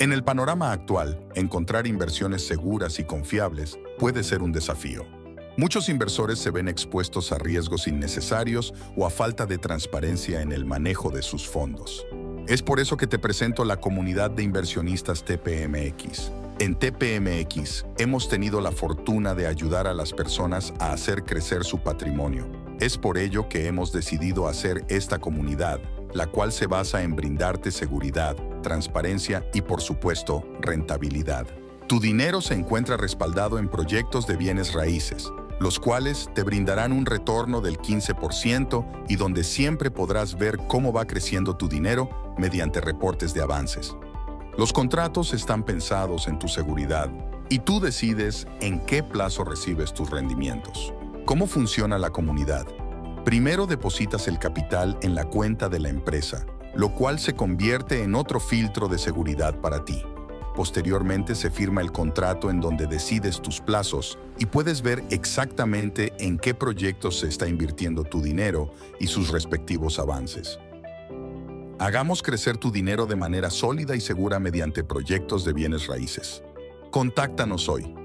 En el panorama actual, encontrar inversiones seguras y confiables puede ser un desafío. Muchos inversores se ven expuestos a riesgos innecesarios o a falta de transparencia en el manejo de sus fondos. Es por eso que te presento la comunidad de inversionistas TPMX. En TPMX hemos tenido la fortuna de ayudar a las personas a hacer crecer su patrimonio. Es por ello que hemos decidido hacer esta comunidad, la cual se basa en brindarte seguridad, transparencia y, por supuesto, rentabilidad. Tu dinero se encuentra respaldado en proyectos de bienes raíces, los cuales te brindarán un retorno del 15% y donde siempre podrás ver cómo va creciendo tu dinero mediante reportes de avances. Los contratos están pensados en tu seguridad y tú decides en qué plazo recibes tus rendimientos. ¿Cómo funciona la comunidad? Primero depositas el capital en la cuenta de la empresa, lo cual se convierte en otro filtro de seguridad para ti. Posteriormente se firma el contrato en donde decides tus plazos y puedes ver exactamente en qué proyectos se está invirtiendo tu dinero y sus respectivos avances. Hagamos crecer tu dinero de manera sólida y segura mediante proyectos de bienes raíces. Contáctanos hoy